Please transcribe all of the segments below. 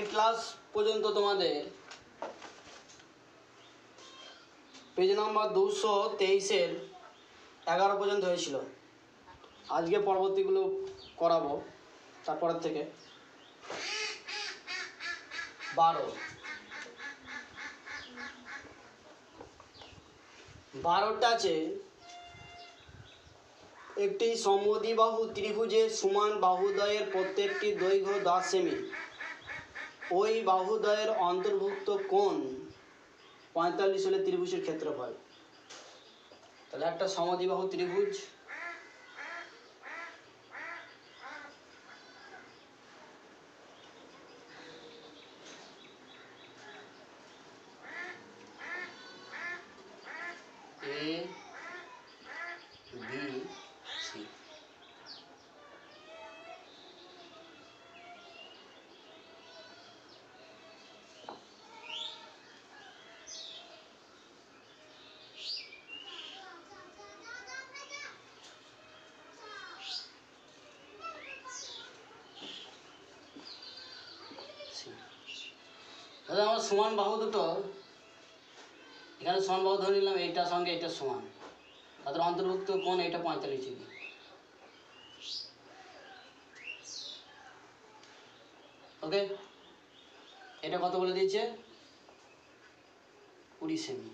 আগের ক্লাস পর্যন্ত তোমাদের। পেজ নাম্বার দুশো তেইশের এগারো পর্যন্ত হয়েছিল। আজকে পরবর্তীগুলো করাবো, তারপরের থেকে। বারো। বারোটা আছে। একটি সমদ্বিবাহু ত্রিভুজের সমান বাহুদ্বয়ের প্রত্যেকটি দৈর্ঘ্য দশ সেমি। ওই বাহুদ্বয়ের অন্তর্ভুক্ত কোণ পঁয়তাল্লিশ হলে ত্রিভুজের ক্ষেত্রফল। তাহলে একটা সমদ্বিবাহু ত্রিভুজ এ বি সি দাদা আমার সমান বাহু দুটো। এখানে সমান বাহু ধরে নিলাম, এইটার সঙ্গে এটা সমান। তাদের অন্তর্ভুক্ত কোণ এটা পঁয়তাল্লিশ ডিগ্রি। ওকে? এটা কত বলে দিয়েছে? কুড়ি সেমি।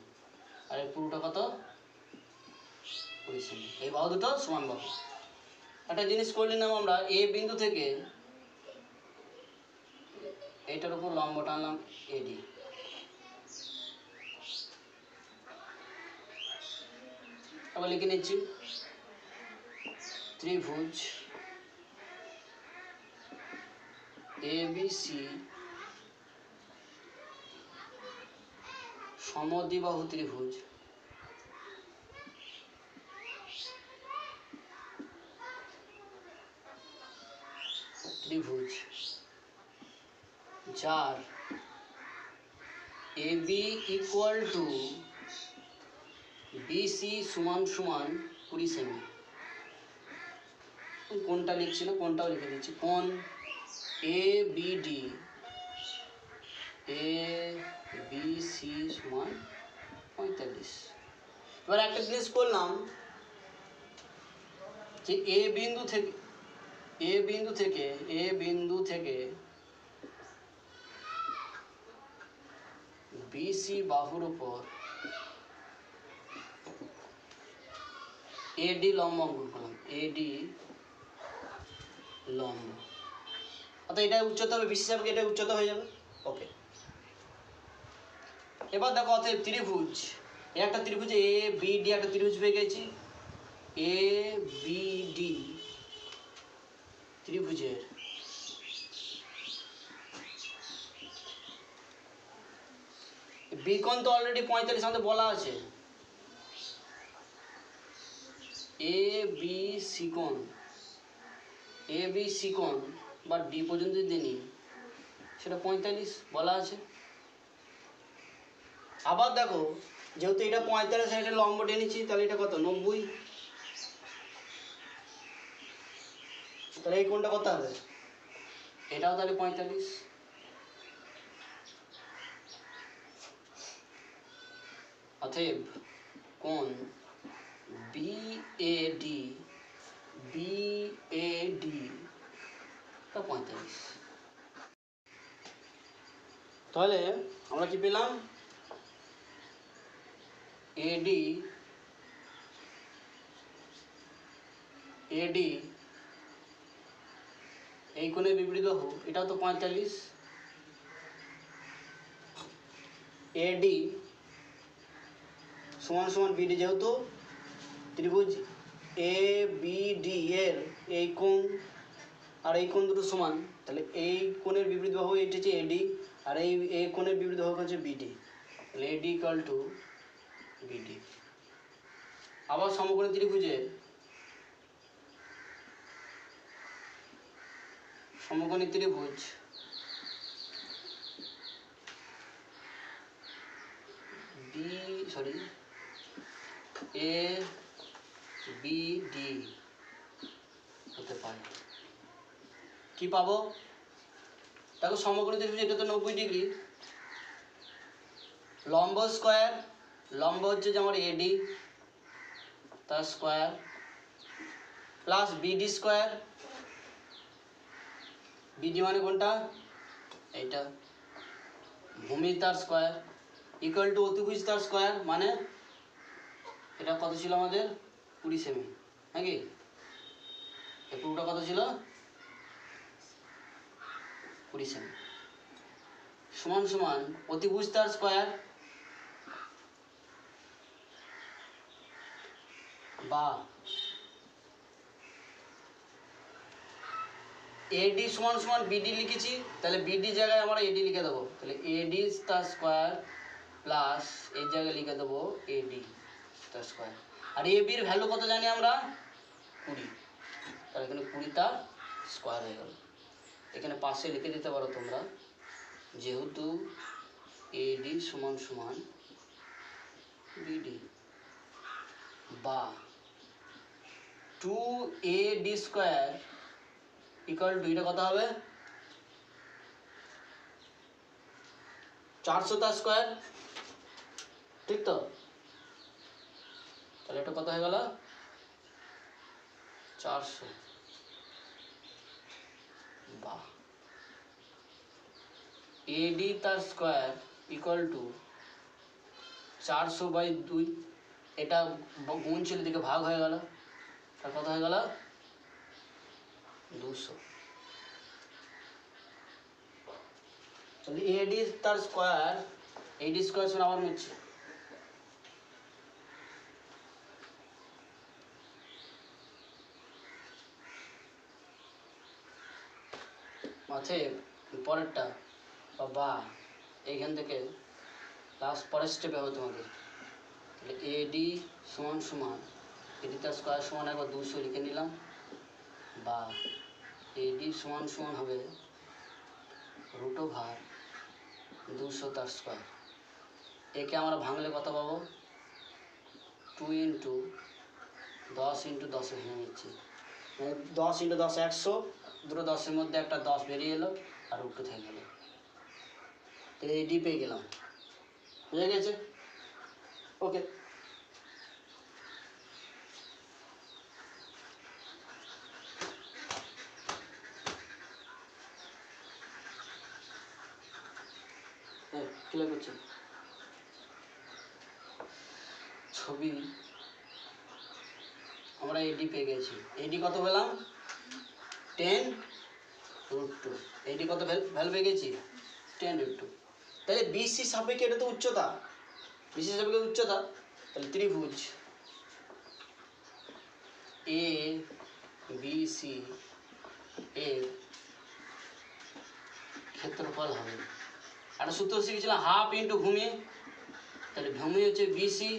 আর এই পুরোটা কত? কুড়ি সেমি। এই বাহু দুটো সমান বাহু। একটা জিনিস করে নিলাম আমরা, এ বিন্দু থেকে এইটার উপর লম্ব টানলাম এডি আবার লিখে নিচ্ছি। ত্রিভুজ এ বি সি সমদ্বিবাহু ত্রিভুজ। ত্রিভুজ। যার A B equal to BC সমান সমান কুড়ি সেমি। কোনটা লিখছি না কোনটাও লিখে দিচ্ছি। কোন? A B D. A B C সমান পঁয়তাল্লিশ। এবার একটা জিনিস করলাম যে এ বিন্দু থেকে এ বিন্দু থেকে এ বিন্দু থেকে বিসি বাহুর উপর এডি লম্ব অঙ্কন করলাম। এডি লম্ব। অর্থাৎ এটা উচ্চতা হবে বিসি হিসাবে এটা উচ্চতা হয়ে যাবে। ওকে এবার দেখো অতএব ত্রিভুজ। এ একটা ত্রিভুজ এ বি ডি একটা ত্রিভুজ পেয়ে গেছি। এ বি ডি ত্রিভুজের বিকন তো অলরেডি পঁয়তাল্লিশ, আমাদের বলা আছে। এ বি সিকন এ বি সিকন বা ডি পর্যন্ত যদি নিই, সেটা পঁয়তাল্লিশ বলা আছে। আবার দেখো, যেহেতু এটা পঁয়তাল্লিশ এটা লম্ব টেনেছি তাহলে এটা কত? নব্বই। তাহলে এই কোনটা কত হবে? এটাও তাহলে পঁয়তাল্লিশ। অতএব এ ডি ডি পঁয়তাল্লিশ। তাহলে আমরা কি পেলাম? এডি এডি এই কোণে বিপরীত বাহু এটাও তো পঁয়তাল্লিশ। এডি সমান সমান বিডি যেহেতু ত্রিভুজ এ বি ডি এর এই কোণ আর এই কোণ দুটো সমান, তাহলে এই কোণের বিপরীত বাহু এইটা হচ্ছে এডি আর এই এই কোণের বিপরীত বাহু হচ্ছে বিডি তাহলে এডি ইকাল টু বিডি আবার সমকোণী ত্রিভুজের সমকোণী ত্রিভুজ B sorry A B D হতে পারে। কি পাবো? দেখো সমকোণী ত্রিভুজ এটা তো নব্বই ডিগ্রি। লম্ব স্কোয়ার, লম্ব হচ্ছে যে আমার এডি তার square plus BD square. BD মানে কোনটা? এইটা। ভূমি তার স্কোয়ার ইকুয়াল টু অতিভুজ তার স্কোয়ার মানে এটা কত ছিল আমাদের? কুড়ি সেমি, নাকি? এই পুরোটা কত ছিল? কুড়ি সেমি। সমান সমান অতিভুজ তার স্কোয়ার? বা। এডি সমান সমান বিডি লিখেছি, তাহলে বিডি জায়গায় আমরা এডি লিখে দেবো। তাহলে এডি তার স্কোয়ার প্লাস এই জায়গায় লিখে দেবো এডি তার স্কোয়ার আর এ বির ভ্যালু কত জানি আমরা? কুড়ি। তাহলে এখানে কুড়ি তার স্কোয়ার হয়ে গেল। এখানে পাশে লিখে দিতে পারো তোমরা। যেহেতু এডি সমান সমান বিডি বা two A D square equal to এটা কত হবে? চারশো তার স্কোয়ার ঠিক তো? তাহলে এটা কত হয়ে গেল? চারশো। বাহ। এডি তার স্কোয়ার ইকুয়াল টু চারশো বাই দুই। এটা গুণ ছিল দিকে ভাগ হয়ে গেল। তার কত হয়ে গেল? দুশো। তাহলে এডি তার স্কোয়ার এডি স্কোয়ার শুনে আবার মুচ্ছে আছে পরেরটা বা বা এইখান থেকে লাস্ট পরের স্টেপে হবে তোমাকে তাহলে এডি সমান সমান তার স্কোয়ার সমান একবার দুশো লিখে নিলাম, বা এডি সমান সমান হবে রুট ওভার দুশো তার স্কোয়ার একে আমরা ভাঙলে কত পাবো? টু ইন্টু দশ ইন্টু দশে ভেঙে নিচ্ছি। মানে দশ ইন্টু দশ একশো দুটো দশের মধ্যে একটা দশ বেরিয়ে এলো আর টু থেকে গেলো। তাহলে এডি পেয়ে গেলাম। বুঝে গেছে? ওকে ছবি। আমরা এডি পেয়ে গেছি। এডি কত পেলাম? টেন রুট টু এডি কত? ভ্যালু পেয়ে গেছি। টেন রুট টু তাহলে বিসি সাপেক্ষে এটা তো উচ্চতা। বিসি সাপেক্ষে উচ্চতা, তাহলে ত্রিভুজ। এ বি সি এর ক্ষেত্রফল হবে। একটা সূত্র শিখেছিলাম হাফ ইন্টু ভূমি তাহলে ভূমি হচ্ছে বিসি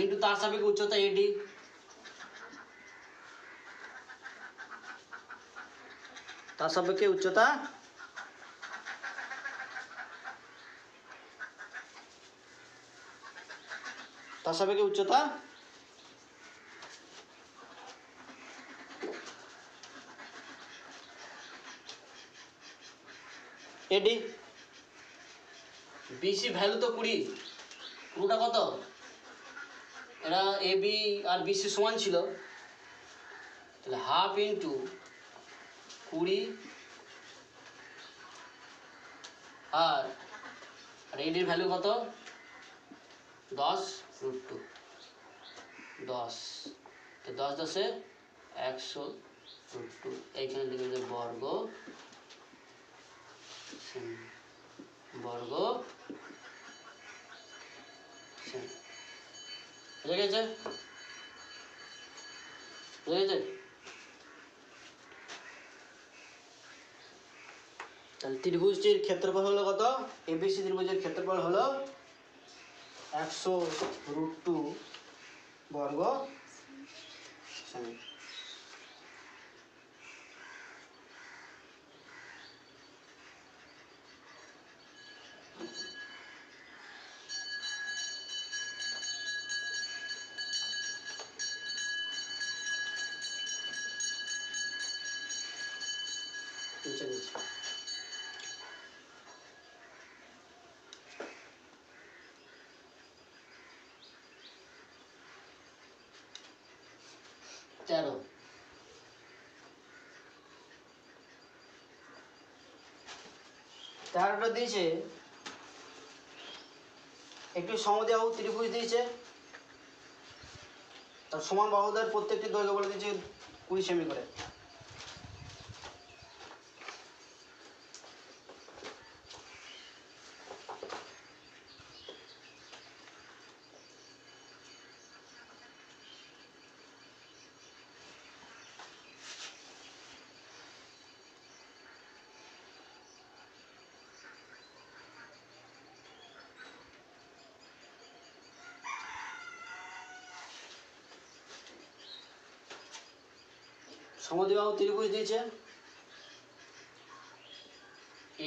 ইন্টু তার সাপেক্ষে উচ্চতা এডি তার সাপেক্ষে উচ্চতা? তার সাপেক্ষে উচ্চতা? এডি বিসি ভ্যালু তো কুড়ি। কুড়িটা কত? এরা এ বি আর বিসি সমান ছিল। তাহলে হাফ ইন্টু কুড়ি আর এডির ভ্যালু কত? দশ রুট টু দশ। তো দশ দশে একশো রুট টু এইখানে লিখে দেবে বর্গ। বর্গ। বুঝে গেছে? বুঝে গেছে? তাহলে ত্রিভুজটির ক্ষেত্রফল হলো কত এবিসি ত্রিভুজের ক্ষেত্রফল হলো একশো রুট টু বর্গ। নিচে নিচে তেরো। তেরোটা দিয়েছে। একটি সমদেহ ত্রিভুজ দিয়েছে। তার সমান বাহুদার প্রত্যেকটি দৈর্ঘ্য বলে দিয়েছে কুড়ি সেমি করে। সমদ্বিবাহু ত্রিভুজ দিয়েছে।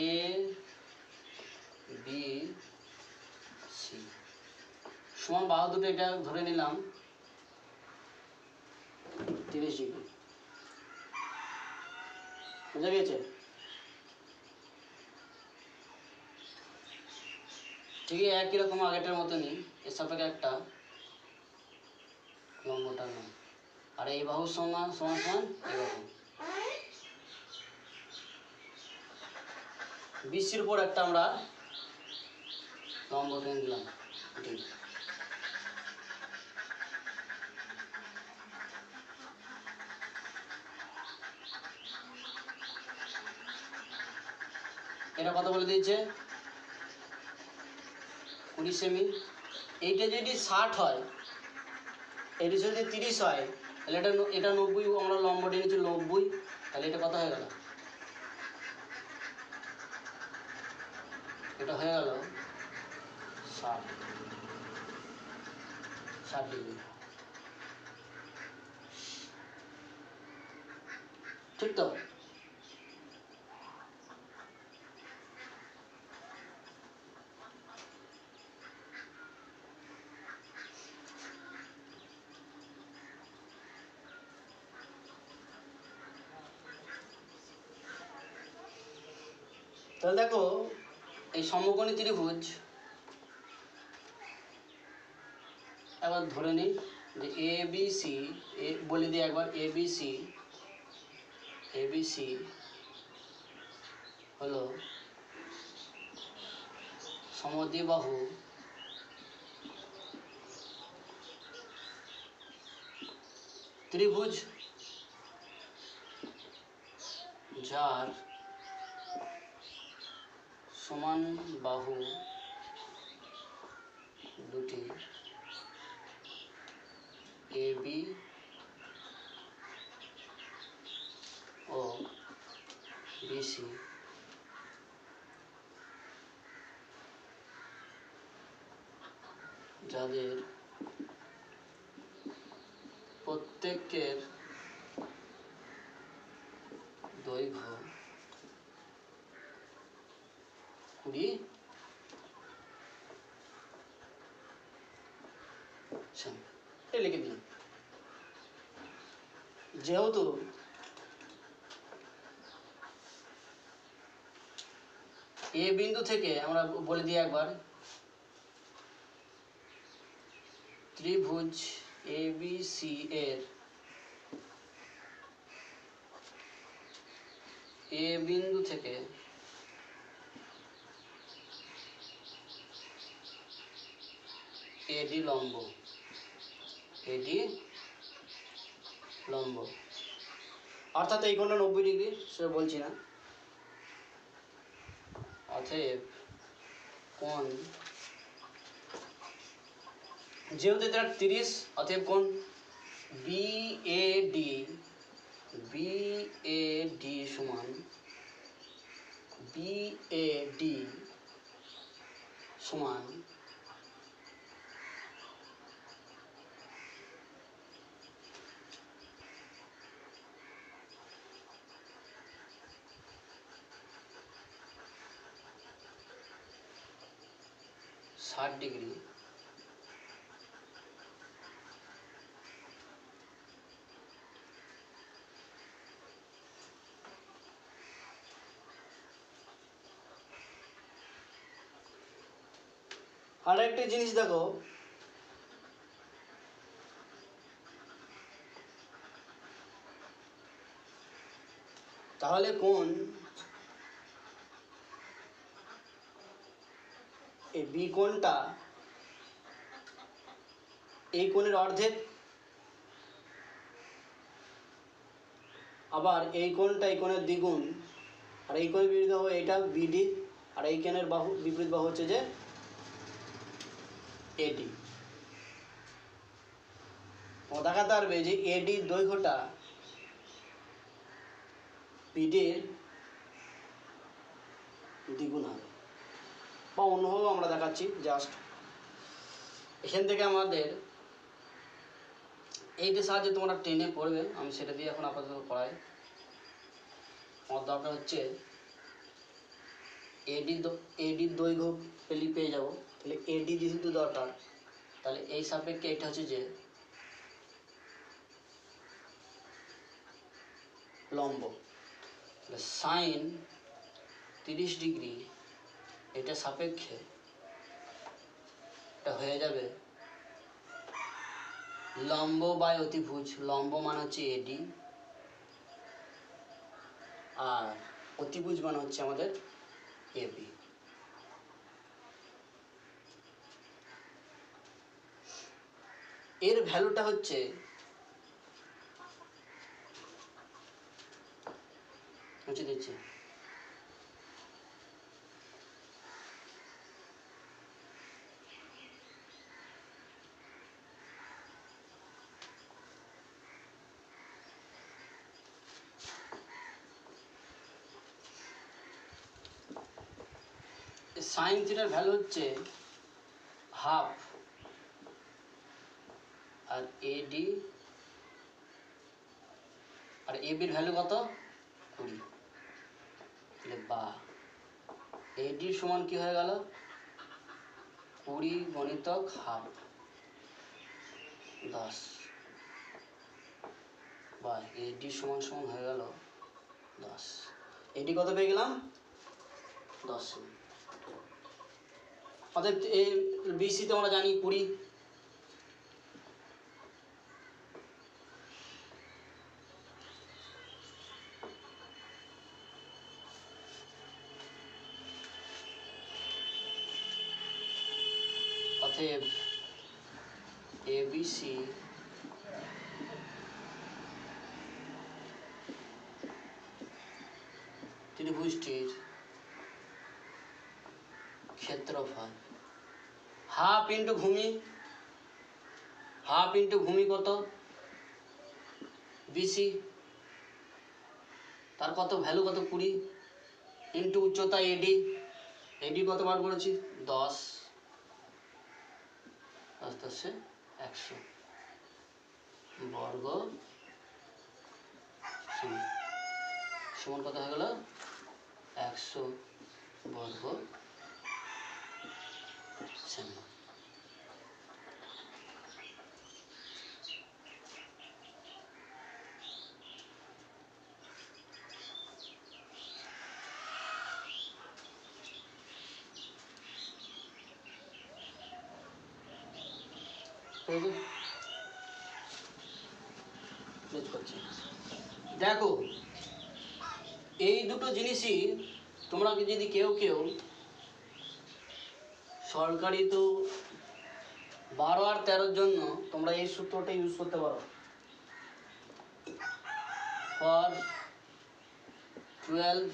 এ বি সি সমান বাহু দুটো এটা ধরে নিলাম। তিরিশ ডিগ্রি। বোঝা গেছে ঠিকই একই রকম আগেটার মতনই, এর সাপেক্ষে একটা লম্বটা নাম আর এই বাহু সমান সমান সমান এরকম। বিসির উপর একটা আমরা লম্ব টেনে দিলাম এটা কত বলে দিয়েছে? কুড়ি সেমি। এইটা যদি ষাট হয় এটা যদি তিরিশ হয় তাহলে এটা এটা নব্বই, আমরা লম্ব টেনেছি নব্বই, তাহলে এটা কত হয়ে গেল? এটা হয়ে গেল ষাট। ষাট ডিগ্রি। ঠিক তো? দেখো, এই সমকোণী ত্রিভুজ এবার ধরে নিই যে এ বি সি এ বলে দিই একবার A B C A B C হলো সমদ্বিবাহু ত্রিভুজ, যার সমান বাহু দুটি এ বি ও বিসি যাদের প্রত্যেকের দৈর্ঘ্য কুড়ি সেমি। এটা লিখে দিলাম যেহেতু এ বিন্দু থেকে আমরা বলে দিই একবার, ত্রিভুজ এ বি সি এর এ বিন্দু থেকে এডি লম্ব এডি লম্ব। অর্থাৎ এই কোণটা নব্বই ডিগ্রি, সেটা বলছি না। অতএব কোণ যেহেতু এটা তিরিশ, অতএব কোণ B A D B A D সমান বি এ ডি সমান আর একটা জিনিস দেখো। তাহলে কোন? এই বি কোণটা এই কোণের অর্ধেক। আবার এই কোণটা এই কোণের দ্বিগুণ। আর এই কোণের বিপরীত বাহু এইটা বিডি। আর এই কোণের বাহু বিপরীত বাহু হচ্ছে যে এডি দেখাতে পারবে যে এডির দৈর্ঘ্যটা বিডির দ্বিগুণ হবে। বা অন্যভাবেও আমরা দেখাচ্ছি জাস্ট এখান থেকে আমাদের এইটির সাহায্যে তোমরা টেনে পড়বে, আমি সেটা দিয়ে এখন আপাতত পড়াই। আমার দরকার হচ্ছে এডি এডির দৈর্ঘ্য পেলি পেয়ে যাব। তাহলে এডি যেহেতু দরকার, তাহলে এই সাপেক্ষে এটা হচ্ছে যে লম্ব। তাহলে সাইন তিরিশ ডিগ্রি, এটা সাপেক্ষে এটা হয়ে যাবে লম্ব বাই অতিভুজ। লম্ব মানে হচ্ছে এডি আর অতিভুজ মানে হচ্ছে আমাদের এবি এর ভ্যালুটা হচ্ছে মুছে দিচ্ছি সাইন থিটার ভ্যালু হচ্ছে হাফ আর এডি আর এবির ভ্যালু কত? কুড়ি। তাহলে বা এডির সমান কি হয়ে গেল? কুড়ি গণিতক হাফ দশ। বা এডি সমান সমান হয়ে গেল দশ। এডি কত পেয়ে গেলাম? দশ। অতএব এ বিসিতে আমরা জানি কুড়ি অতএব এবিসি ত্রিভুজটির ক্ষেত্রফল হাফ ইন্টু ভূমি হাফ ইন্টু ভূমি কত? বিসি তার কত? ভ্যালু কত? কুড়ি। ইন্টু উচ্চতা এডি এডি কত বার করেছি? দশ। দশ দশে একশো। বর্গ সেমি। সমান কত হয়ে গেল? একশো বর্গ সেমি তৈরি? Close করছি। দেখো এই দুটো জিনিসই তোমরা যদি কেউ কেউ সরকারি তো বারো আর তেরোর জন্য তোমরা এই সূত্রটা ইউজ করতে পারো। ফর টুয়েলভ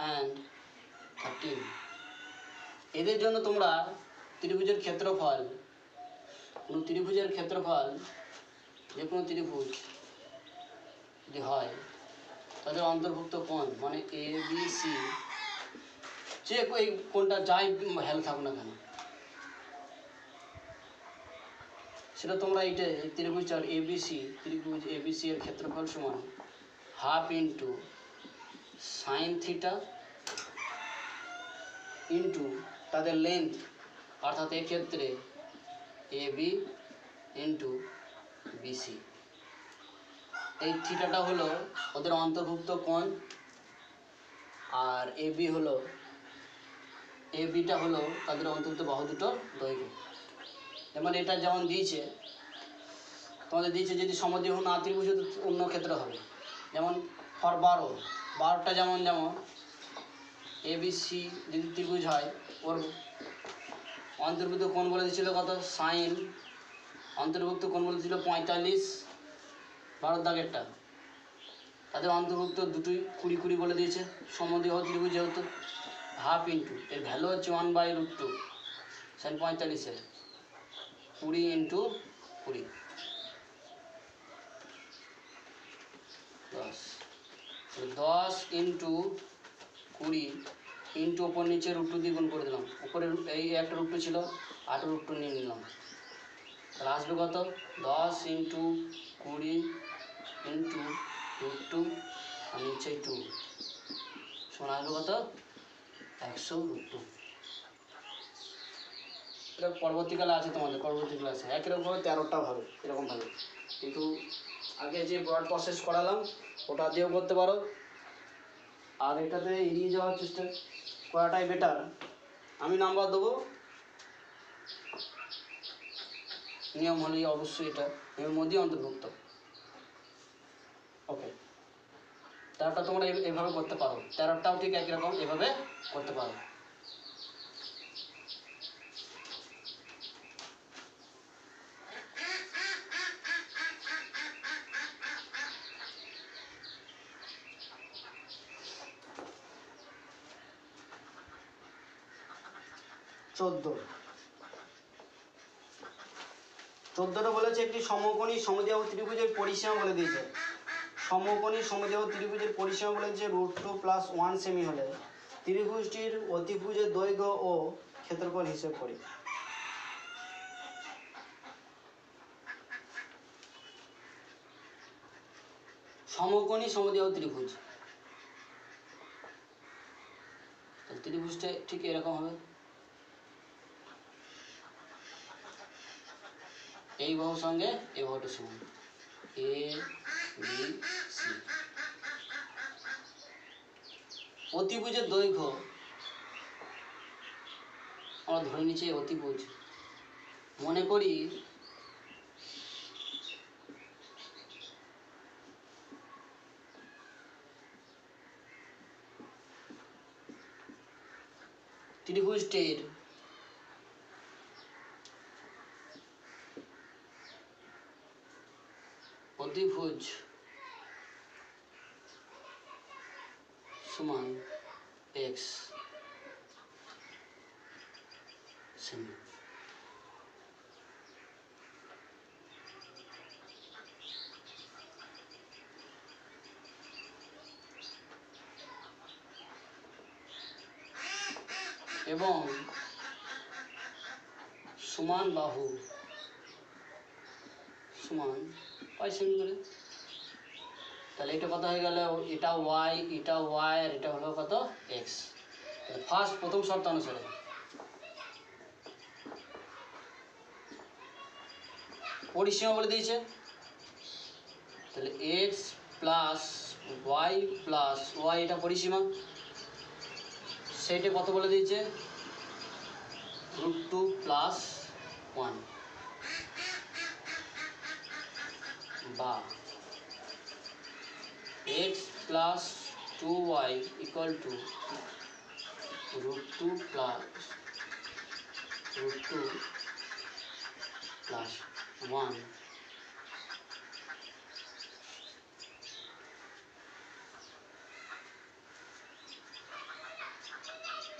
অ্যান্ড থার্টিন এদের জন্য তোমরা ত্রিভুজের ক্ষেত্রফল, কোনো ত্রিভুজের ক্ষেত্রফল যে কোনো ত্রিভুজ যদি হয়, তাদের অন্তর্ভুক্ত কোণ মানে এ বি সি যে এই কোনটা যাই হেল থাকুক না কেন। সেটা তোমরা এইটা এই ত্রিভুজ আর এবিসি ত্রিভুজ এবিসি এর ক্ষেত্রফল সমান half into sine theta into তাদের লেন্থ অর্থাৎ এক্ষেত্রে এ বি ইন্টু বিসি এই থিটাটা হলো ওদের অন্তর্ভুক্ত কোণ আর এ বি হলো এ বিটা হলো তাদের অন্তর্ভুক্ত বাহু দুটোর দৈর্ঘ্য। যেমন এটা যেমন দিয়েছে, তোমাদের দিয়েছে যদি সমদ্বিবাহু না ত্রিভুজ অন্য ক্ষেত্রে হবে। যেমন ফর বারো, বারোটা যেমন যেমন এবিসি যদি ত্রিভুজ হয়, ওর অন্তর্ভুক্ত কোণ বলে দিয়েছিল কত? সাইন অন্তর্ভুক্ত কোণ বলে দিয়েছিল পঁয়তাল্লিশ, বারোর দাগেরটা তাদের অন্তর্ভুক্ত দুটোই কুড়ি কুড়ি বলে দিয়েছে। সমদ্বিবাহু ত্রিভুজ যেহেতু হাফ ইন্টু, এর ভ্যালু হচ্ছে one by root two sine পঁয়তাল্লিশের কুড়ি ইন্টু কুড়ি। দশ। দশ ইন্টু কুড়ি ইন্টু ওপর নিচে রুট টু দিয়ে গুণ করে দিলাম। উপরে এই একটা রুট টু ছিল আট রুট টু নিয়ে নিলাম। তাহলে আসবে কত? দশ ইন্টু কুড়ি ইন্টু রুট টু আর নিচে টু শোনা আসবে কত? একশো এটা পরবর্তীকালে আছে তোমাদের, পরবর্তী ক্লাসে একই তেরোটা ভাবে এরকমভাবে কিন্তু আগে যে ব্রড প্রসেস করালাম, ওটা দিয়েও করতে পারো। আর এটাতে এড়িয়ে যাওয়ার চেষ্টা করাটাই বেটার আমি নাম্বার দেবো। নিয়ম হলেই অবশ্যই এটা। এর মধ্যেই অন্তর্ভুক্ত। ওকে তেরোটা তোমরা এভাবে করতে পারো। তেরোটাও ঠিক একই রকম এভাবে করতে পারো। চোদ্দ। চোদ্দটা বলেছে একটি সমকোণী সমদ্বিবাহু ত্রিভুজের পরিসীমা বলে দিয়েছে। সমকোণী সমদ্বিবাহু ত্রিভুজের পরিসীমা বলেছে রুট টু প্লাস ওয়ান সেমি হলে ত্রিভুজটির অতিভুজের দৈর্ঘ্য ও ক্ষেত্রফল হিসেব করি। সমকোণী সমদ্বিবাহু ত্রিভুজ। ত্রিভুজটা ঠিক এরকম হবে। এই বাহুর সঙ্গে এই বাহুটা সমান। এ অতিভুজের দৈর্ঘ্য। আমরা ধরে নিচ্ছি অতিভুজ। মনে করি ত্রিভুজটির অতিভুজ সমান এক্স এবং সমান বাহু সমান পাই সেমি করে তাহলে এটা কত হয়ে গেল? এটা ওয়াই এটা ওয়াই আর এটা হলো কত? এক্স ফার্স্ট প্রথম শর্ত অনুসারে। পরিসীমা বলে দিয়েছে। তাহলে X plus Y plus Y এটা পরিসীমা। সেইটা কত বলে দিয়েছে? রুট টু প্লাস ওয়ান বা। X plus 2y equal to root 2 plus root 2 plus 1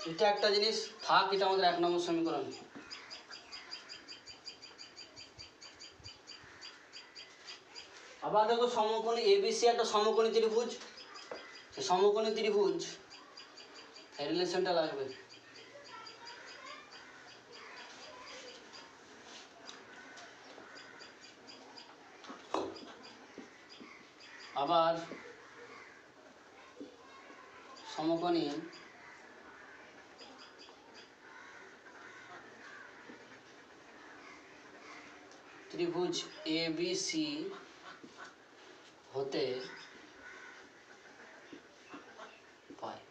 এটা একটা জিনিস থাক এটা আমাদের এক নম্বর সমীকরণ আবার দেখো সমকোণী এবিসি একটা সমকোণী ত্রিভুজ। সমকোণী ত্রিভুজ রিলেশনটা লাগবে। আবার সমকোণী, ত্রিভুজ এ বি সি হতে পায়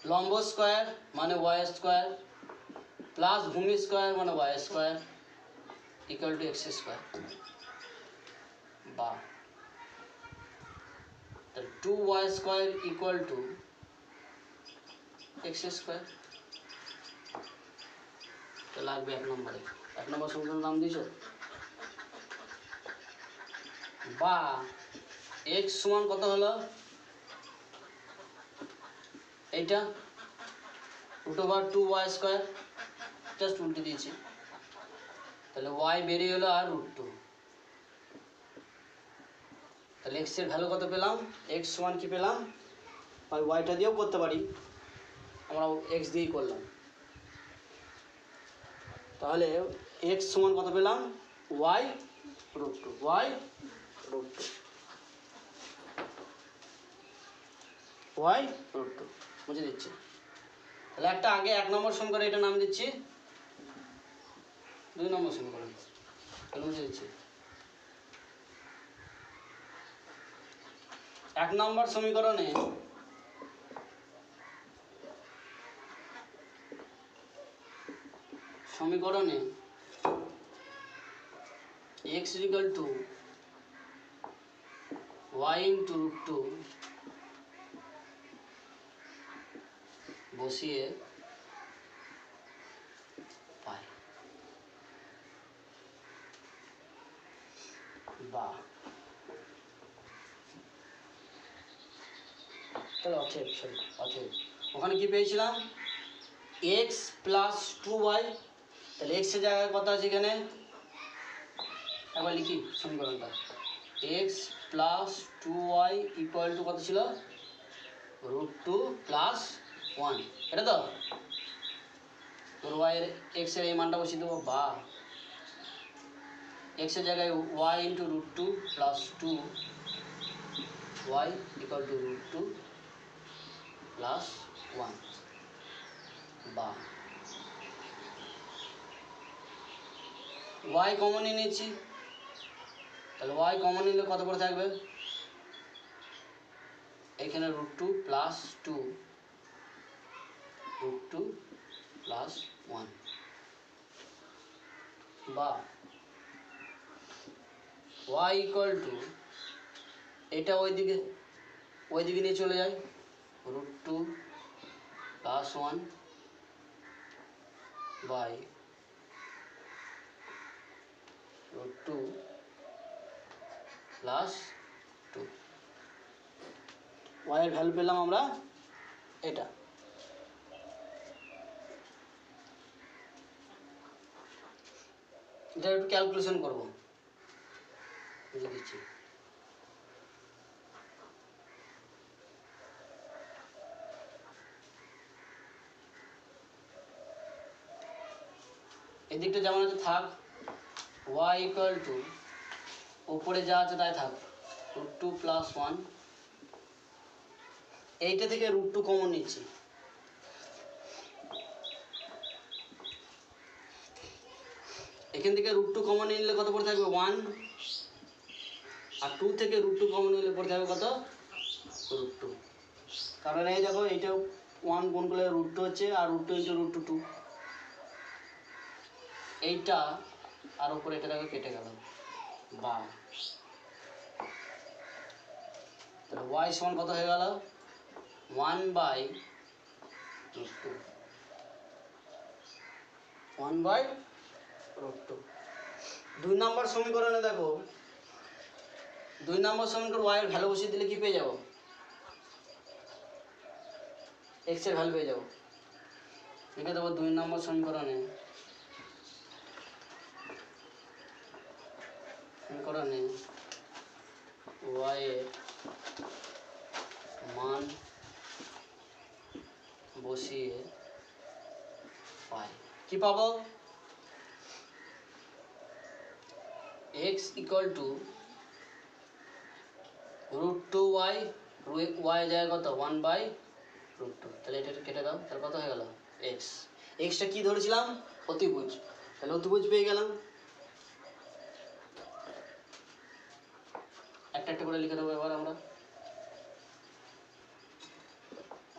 লম্ব স্কোয়ার মানে ওয়াই স্কোয়ার প্লাস ভূমি স্কোয়ার মানে Y square equal to X square বা তাহলে two Y square equal to X square তো লাগবে এক নম্বরে এক নম্বর সমীকরণ নাম দিয়েছ বা এক্স সমান কত হলো? এইটা root over two Y square just উল্টে দিয়েছি। তাহলে ওয়াই বেরিয়ে গেলো আর রুট টু তাহলে এক্সের ভ্যালু কত পেলাম? এক্স সমান কি পেলাম? আর ওয়াইটা দিয়েও করতে পারি। আমরা এক্স দিয়েই করলাম। তাহলে এক্স সমান কত পেলাম? Y root two Y root two Y root two বুঝে দিচ্ছি। তাহলে একটা আগে এক নম্বর সমীকরণ এটা নাম দিচ্ছি। দুই নম্বর সমীকরণ। তাহলে বুঝে দিচ্ছি। এক নম্বর সমীকরণে সমীকরণে X equal to Y into root two বসিয়ে পাই। বা তাহলে অথেব সরি অথেব ওখানে কি পেয়েছিলাম? এক্স প্লাস টু ওয়াই তাহলে এক্সের জায়গায় কত আছে এখানে? একবার লিখি সমীকরণটা। X plus two Y equal to কত ছিল? রুট টু প্লাস ওয়ান এটা তো? তোর ওয়াইয়ের এক্সের এই মানটা বসিয়ে দেবো, বা। এক্সের জায়গায় Y into root two plus two Y equal to root two plus one বা। ওয়াই কমন নিয়ে নিচ্ছি তাহলে ওয়াই কমন নিলে কত করে থাকবে? এখানে root two plus two root two plus one বা ওয়াই ইকুয়াল টু এটা ওইদিকে ওইদিকে নিয়ে চলে যায় root two plus one by root two plus two ওয়াইয়ের ভ্যালু পেলাম আমরা এটা। এটা একটু ক্যালকুলেশন করব। দিচ্ছি। এদিকটা যেমন আছে, থাক। ওয়াই ইকুয়াল টু ওপরে যা আছে তাই থাক। রুট টু প্লাস ওয়ান এইটা থেকে রুট টু কমন নিচ্ছি। এখান থেকে রুট টু কমন নিলে কত পড়ে থাকবে? ওয়ান আর টু থেকে রুট টু কমন নিলে পড়ে থাকবে কত? রুট টু কারণ এই দেখো, এইটা ওয়ান গুণ করলে রুট টু হচ্ছে, আর root two into root two two এইটা আর উপরে এটা দেখো কেটে গেল। বা তাহলে ওয়াই সমান কত হয়ে গেল? One by root two one by দুই নম্বর সমীকরণে দেখো, দুই নম্বর সমীকরণ ওয়াইয়ের ভ্যালু বসিয়ে দিলে কি পেয়ে যাব? এক্সের ভ্যালু পেয়ে যাব। লিখে দেবো দুই নম্বর সমীকরণে। সমীকরণে ওয়াইয়ের মান বসিয়ে পাই কি পাবো? Equal to root two Y Y যায় কত? ওয়ান বাই রুট টু তাহলে এটা কেটে দাও, তাহলে কত হয়ে গেল? এক্স এক্সটা কি ধরেছিলাম? অতিভুজ। তাহলে অতিভুজ পেয়ে গেলাম। একটা একটা করে লিখে দেবো এবার আমরা।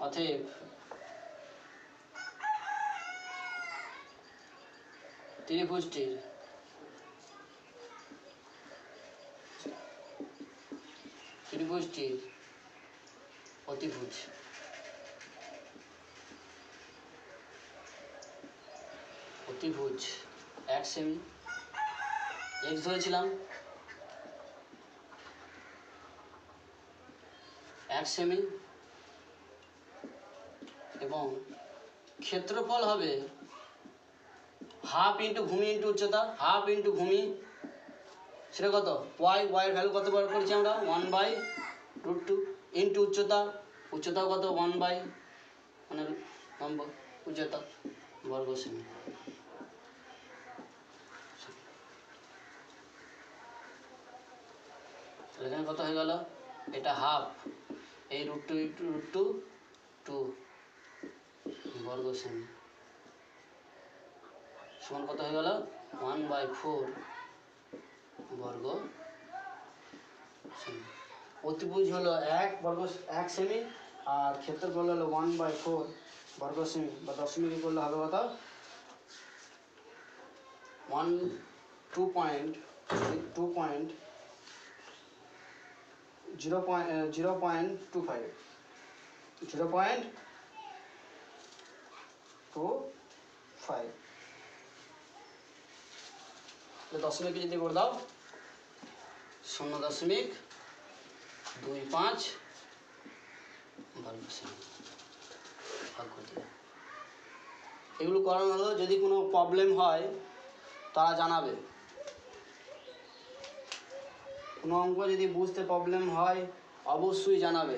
অতএব ত্রিভুজটির ত্রিভুজটির অতিভুজ। অতিভুজ, এক সেমি এক্স ধরেছিলাম। এক সেমি এবং ক্ষেত্রফল হবে হাফ ইন্টু ভূমি ইন্টু উচ্চতা হাফ ইন্টু ভূমি সেটা কত? ওয়াই ওয়াইয়ের ভ্যালু কত বার করেছি আমরা? One by root two into উচ্চতা। উচ্চতাও কত? ওয়ান বাই মানে উচ্চতা। বর্গ সেমি এখানে কত হয়ে গেল? এটা হাফ এই root two root two two বর্গ সেমি সমান কত হয়ে গেল? ওয়ান বাই ফোর বর্গ। অতিভুজ হলো এক বর্গ, এক সেমি আর ক্ষেত্রফল হলো ওয়ান বাই ফোর বর্গ সেমি বা দশমিক করলে হবে কত? One two point two point zero point zero point two five zero point two five দশমিকে যদি করে দাও শূন্য দশমিক দুই পাঁচ ভাগ করতে এগুলো করানো হলো যদি কোনো প্রবলেম হয়, তারা জানাবে। কোনো অঙ্ক যদি বুঝতে প্রবলেম হয়, অবশ্যই জানাবে।